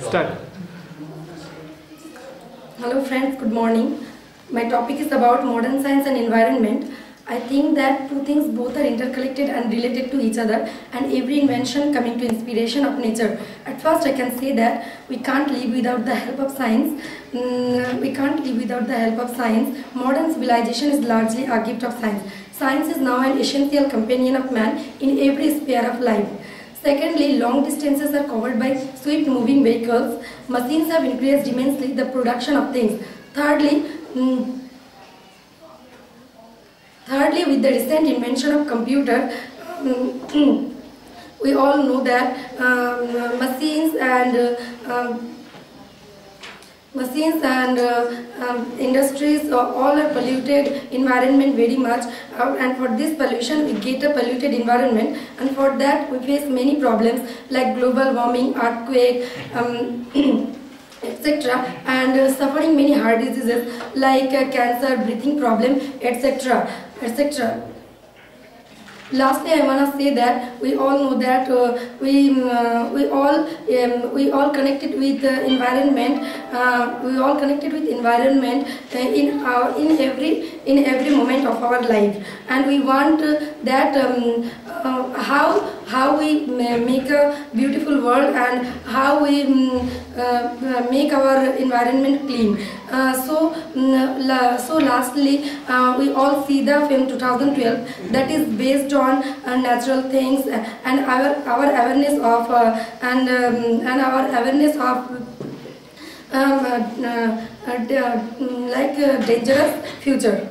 Start. Hello friends, good morning. My topic is about modern science and environment. I think that two things both are interconnected and related to each other and every invention coming to inspiration of nature. At first I can say that we can't live without the help of science. Mm, we can't live without the help of science. Modern civilization is largely a gift of science. Science is now an essential companion of man in every sphere of life. Secondly, long distances are covered by swift moving vehicles. Machines have increased immensely the production of things. Thirdly, mm, thirdly with the recent invention of computer, um, we all know that um, machines and uh, um, machines and uh, um, industries uh, all are polluted environment very much. Uh, and for this pollution we get a polluted environment. And for that we face many problems like global warming earthquake um, etc and uh, suffering many heart diseases like uh, cancer breathing problem etc etc lastly i want to say that we all know that uh, we uh, we all um, we all connected with the environment uh, we all connected with environment uh, in our in every in every moment of our life. And we want uh, that um, uh, how how we make a beautiful world and how we um, uh, make our environment clean. Uh, so mm, la- so lastly uh, we all see the film 2012 that is based on natural things and our our awareness of and um, and our awareness of um, uh, uh, uh, like uh, dangerous future